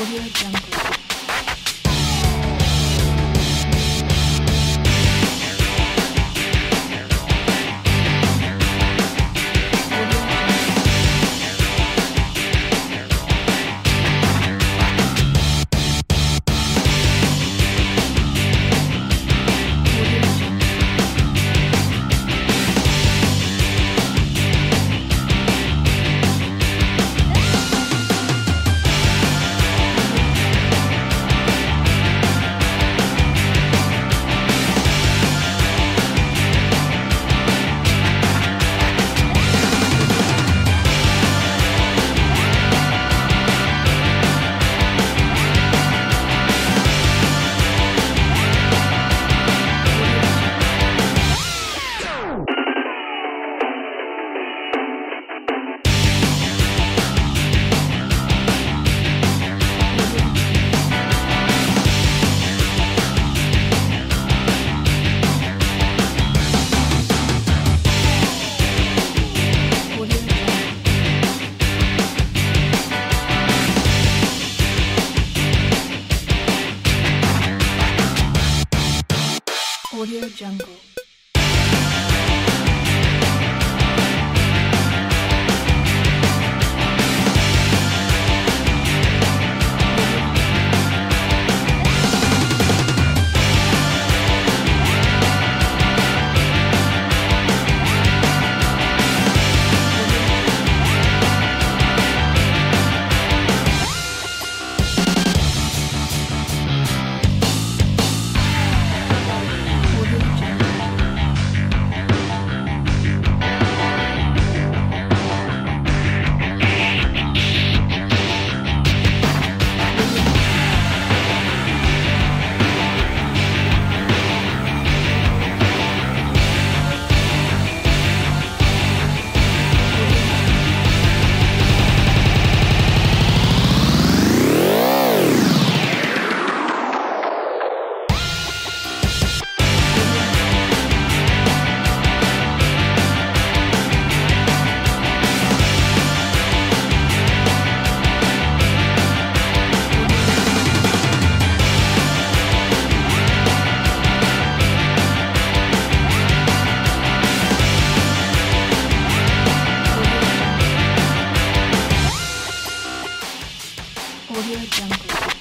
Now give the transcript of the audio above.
Audio Jungle. Audio Jungle. Audio Jungle.